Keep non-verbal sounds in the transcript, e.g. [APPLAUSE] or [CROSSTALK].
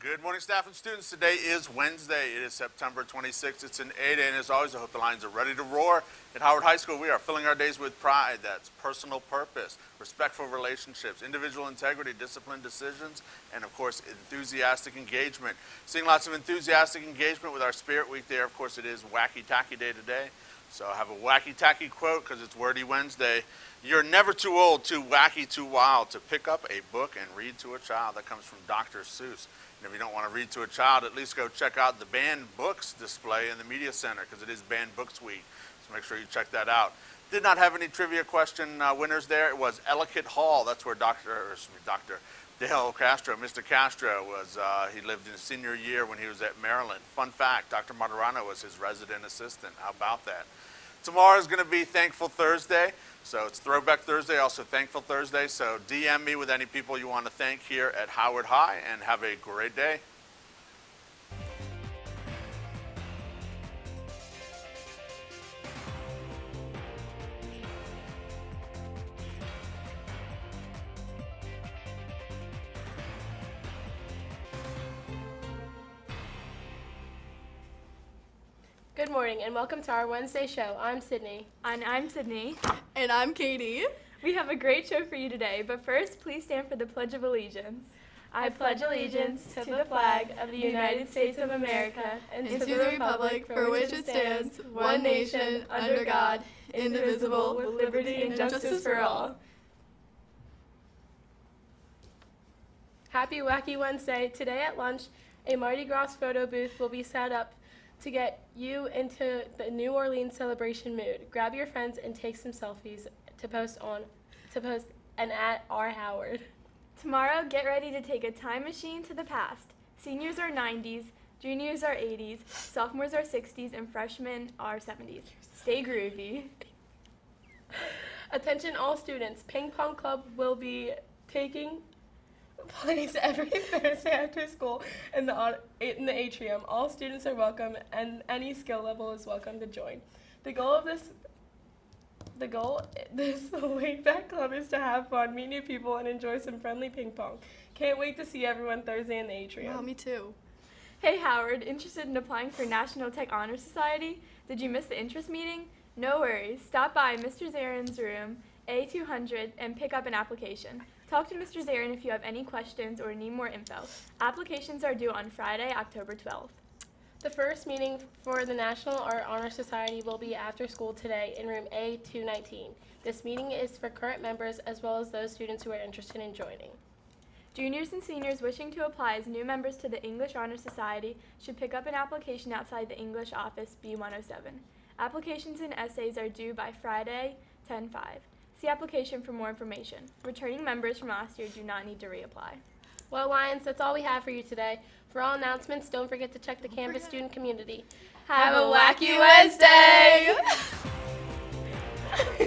Good morning, staff and students. Today is Wednesday. It is September 26th. It's an 8 and as always, I hope the Lions are ready to roar. At Howard High School, we are filling our days with pride. That's personal purpose, respectful relationships, individual integrity, disciplined decisions, and of course, enthusiastic engagement. Seeing lots of enthusiastic engagement with our Spirit Week there. Of course, it is Wacky Tacky Day today. So I have a wacky tacky quote because it's Wordy Wednesday. You're never too old, too wacky, too wild to pick up a book and read to a child. That comes from Dr. Seuss. And if you don't want to read to a child, at least go check out the banned books display in the Media Center because it is Banned Books Week. So make sure you check that out. Did not have any trivia question uh, winners there. It was Ellicott Hall. That's where Dr. Or, Dr. Dale Castro, Mr. Castro, was. Uh, he lived in his senior year when he was at Maryland. Fun fact: Dr. Maturano was his resident assistant. How about that? Tomorrow is going to be Thankful Thursday. So it's Throwback Thursday, also Thankful Thursday. So DM me with any people you want to thank here at Howard High and have a great day. Good morning and welcome to our Wednesday show. I'm Sydney. And I'm Sydney. And I'm Katie. We have a great show for you today, but first, please stand for the Pledge of Allegiance. I pledge allegiance to the flag of the United States of America and to the republic for which it stands, one nation, under God, indivisible, with liberty and justice for all. Happy Wacky Wednesday. Today at lunch, a Mardi Gras photo booth will be set up to get you into the New Orleans celebration mood. Grab your friends and take some selfies to post on to post and at R Howard. Tomorrow, get ready to take a time machine to the past. Seniors are 90s, juniors are 80s, sophomores are 60s, and freshmen are 70s. Stay groovy. [LAUGHS] Attention all students, Ping Pong Club will be taking place every [LAUGHS] Thursday after school in the, in the atrium. All students are welcome and any skill level is welcome to join. The goal of this the goal [LAUGHS] this Wait Back Club is to have fun, meet new people, and enjoy some friendly ping pong. Can't wait to see everyone Thursday in the atrium. Wow, me too. Hey Howard, interested in applying for National Tech Honor Society? Did you miss the interest meeting? No worries. Stop by Mr. Zarin's room, A200, and pick up an application. Talk to Mr. Zarin if you have any questions or need more info. Applications are due on Friday, October 12th. The first meeting for the National Art Honor Society will be after school today in room A219. This meeting is for current members as well as those students who are interested in joining. Juniors and seniors wishing to apply as new members to the English Honor Society should pick up an application outside the English office B107. Applications and essays are due by Friday, 10-5. See application for more information. Returning members from last year do not need to reapply. Well, Lions, that's all we have for you today. For all announcements, don't forget to check the oh Canvas student community. Have a wacky Wednesday! [LAUGHS]